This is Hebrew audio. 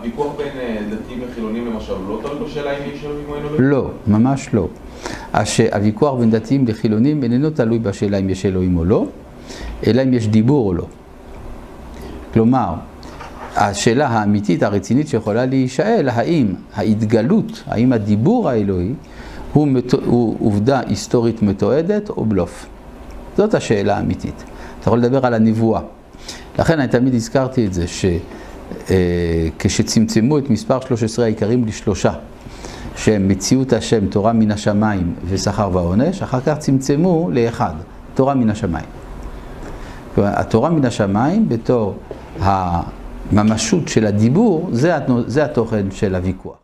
הוויכוח בין אה, דתיים לחילונים למשל, לא תלוי בשאלה אם יש אלוהים או אין אלוהים? לא, ממש לא. הוויכוח בין דתיים לחילונים איננו תלוי בשאלה אם יש אלוהים או לא, אלא אם יש דיבור או לא. כלומר, השאלה האמיתית, הרצינית שיכולה להישאל, האם ההתגלות, האם הדיבור האלוהי הוא. הוא עובדה היסטורית מתועדת או בלוף. זאת השאלה האמיתית. אתה יכול לדבר על הנבואה. לכן אני תמיד הזכרתי את זה, שכשצמצמו את מספר 13 העיקרים לשלושה, שהם מציאות השם, תורה מן השמיים ושכר ועונש, אחר כך צמצמו לאחד, תורה מן השמיים. כלומר, התורה מן השמיים בתור הממשות של הדיבור, זה התוכן של הוויכוח.